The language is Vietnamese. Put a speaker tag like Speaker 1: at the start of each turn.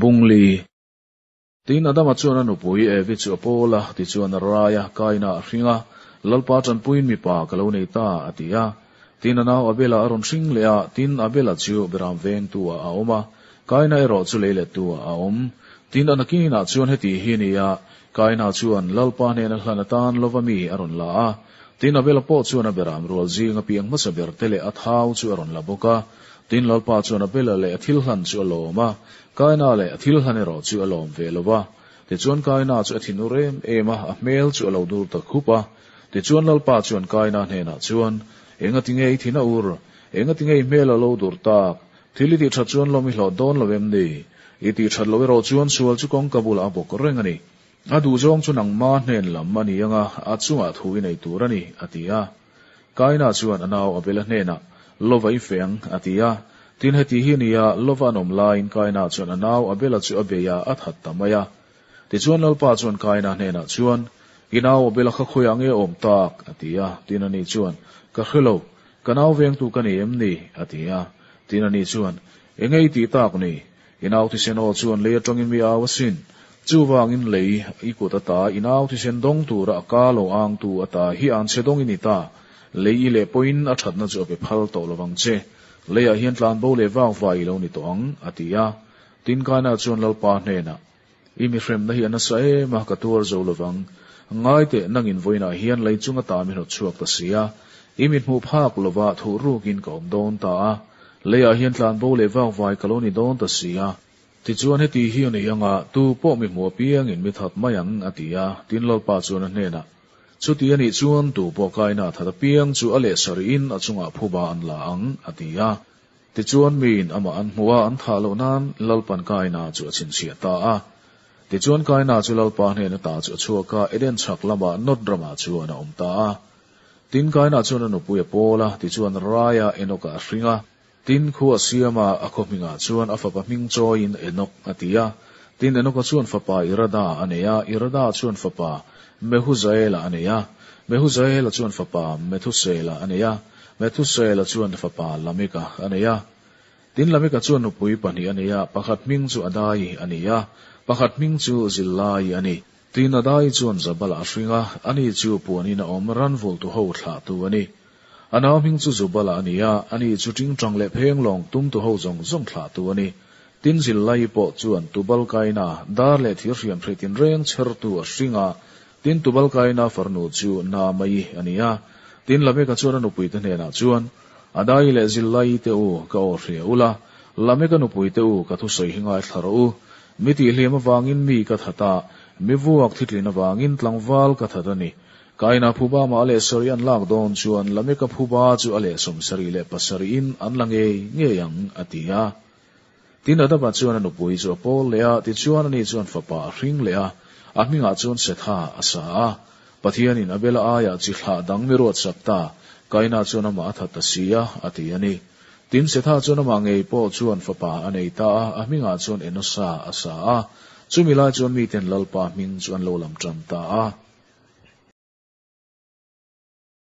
Speaker 1: bungli tin adama chuan anu pui e vi chu pola ti chuan raya kaina hringa lalpa chan puin mi pa kalo nei ta atia tin anaw abela aron hring lea tin abela chu beram veng tu a oma kaina ero chu leile tu a om. Tin anakina chuan heti hi ni ya kaina chuan lalpa ne na hlana tan lovami aron la a tin abela po chuan a beram rol zinga piang masa ber tele athau chu aron la boka. Tin lalpa chuan abela le athil hlan chu loma kaina le athil hlan ero chu alom ve lova ti chuan kaina chu athinu rem ema a mel chu alo dur ta khupa ti chuan lalpa chuan kaina hena chuan. Enga tinge thina ur enga tinge mel alo dur tak. Thili ti tha chuan lomi hlo don lovem ni. I ti that lo ro chuan sual chu kong kabul a bok reng ani a du zawng chu nangma hnen lamma ni anga a chungah thuin ei tur ani a ti a. Kaina chuan anau a bel hnena lovai feng a ti a. Tin heti hi nia lova nom lain kaina chuan anau a bela chu a beya a that tamaya ti chuan lalpa chuan kaina hnena chuan inau a bela kha khoyang e om tak a ti a. Tin ani chuan ka khilo kanau veng tu kan em ni a ti a. Tin ani chuan engei ti tak ni inau ti seno chuan le tongin mi awasin sin. Wangin lei i ko ta inaw ti sen dong tu ra ka lo ang tu ata hi an se dong ini ta lei le point a thatna chu pe phal to lowang che le a hian tlan bo le wang vai lo ni tong atia. Tin kana chuan lo pa hne na i mi frem na hi an sa e ma ka tur zo lowang ngai te nangin voina hian lei chunga ta mi no chuak ta sia. I mi mu phak lova thu ru kin kom don ta le a hian tlan bo le wang vai kaloni don ta sia. Ti chuan heti hi ani anga tu po mi mo piang in mi that mayang atia tin lo pa chuan hne na chu ti ani chuan tu po kai na thata piang chu ale sari in achunga phuba an la ang atia ti chuan min ama an huwa an thalo nan lalpan kai na chu chin sia ta a ti chuan kai na chu lalpa hne na ta chu chu ka eden chak lama not drama chu ana om ta a tin kai na chuan anu puya pola ti chuan raya enoka hringa tin khu asiama a khominga chuan afapa ming choin enok atia tin enok a chuan fapa irada aneya irada chuan fapa mehuzaela aneya mehuzaela chuan fapa methusela aneya methusela chuan fapa lamika aneya tin lamika chuan nupui pani aneya pakhat ming chu adai aneya pakhat ming chu zillai ani tin adai chuan zabala hringa ani chu puanina om ran vol tu ho thla tu ani anaw hing chu zubala ania ani chuting changle pheng long tum tu ho jong jong thla tu ani. Tin zil lai po chuan tubal kaina dar le thir riam thretin reng cher tu a hringa tin tubal kaina farnu chu na mai ania tin lame ka chuan anu pui te na chuan adai le zil lai te u ka o hre ula lame ka nu pui te u ka thu soi hinga e tharo u. Miti hlema wangin mi ka thata mi vuak thitlin awangin tlangwal ka thadani kaina phuba ma ale sorian lak don chuan lameka phuba chu ale som sari le pasari in an lange nge yang atia tin ada ba chuan anu pui chu pol le a ti chuan ani chuan fa pa ring le a ami nga chuan se tha asa a. Pathian in abela aya chi hla dang mi ro chapta kaina chuan ma tha ta sia ati ani tin se tha chuan ma nge po chuan fa pa anei ta ami nga chuan enosa asa a chumila chuan mi ten lalpa ming chuan lo lam tram ta a.